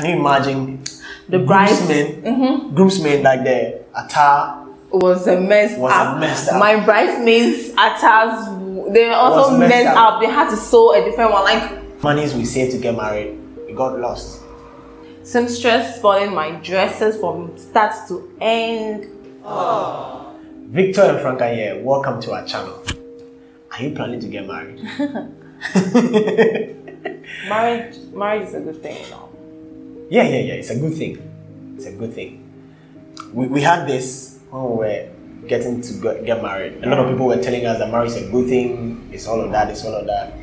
Can you imagine The bride groomsmen, mm-hmm. groomsmen like the attire was a mess Was a up. messed up. My bridesmaids attires they also messed messed up. up. They had to sew a different one. Like monies we saved to get married, we got lost. seamstress spoiling my dresses from start to end. Oh. Victor and Franca here, welcome to our channel. Are you planning to get married? Marriage marriage is a good thing, you know. Yeah, yeah, yeah. It's a good thing. It's a good thing. We, we had this when we were getting to go- get married. A lot of people were telling us that marriage is a good thing. It's all of that. It's all of that.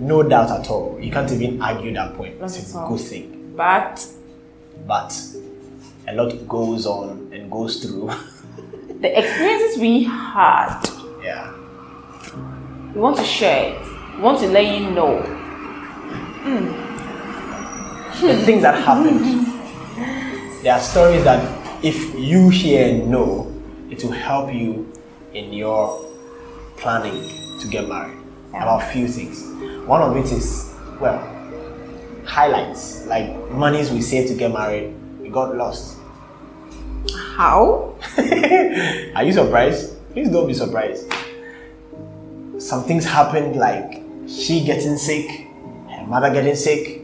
No doubt at all. You can't even argue that point. Not It's a all. good thing. But But a lot goes on and goes through. the experiences we had, yeah. we want to share it. We want to let you know. Hmm. The things that happened. There are stories that if you hear and know, it will help you in your planning to get married. About a few things. One of it is, well, highlights like monies we saved to get married, we got lost. How? Are you surprised? Please don't be surprised. Some things happened like she getting sick, her mother getting sick,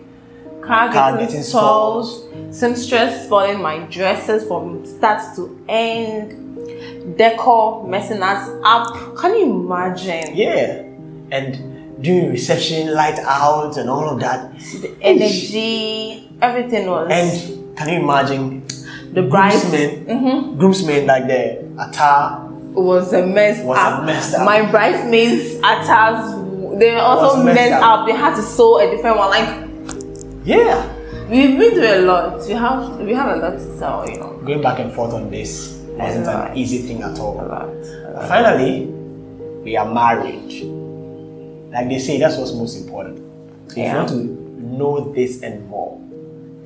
Car, Car getting, getting sold. Seamstress spoiling my dresses from start to end. Decor messing us up. Can you imagine? Yeah. And doing reception, light out, and all of that. The energy, everything was. And can you imagine the bride groomsmen, mm-hmm. groomsmen like the attire was a mess Was a mess up. My bridesmaids attires they also messed messed up. up. They had to sew a different one. Like Yeah. we've been through a lot. We have we have a lot to tell, you know. Going back and forth on this wasn't an easy thing at A all. lot. a lot. Finally, we are married. Like they say, that's what's most important. If you Yeah. want to know this and more,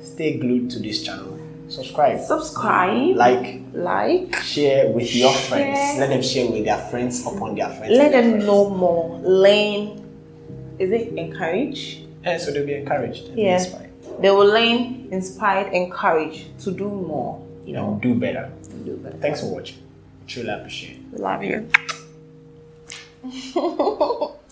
stay glued to this channel. Subscribe, Subscribe, like, like, share with your Share. friends. Let them share with their friends upon their friends. let them friends. know more. Learn. Is it encourage? And so they'll be encouraged. and be Yeah. inspired. They will learn, inspired, encouraged to do more. You know, And do better. do better. Thanks for watching. Truly appreciate it. We love you.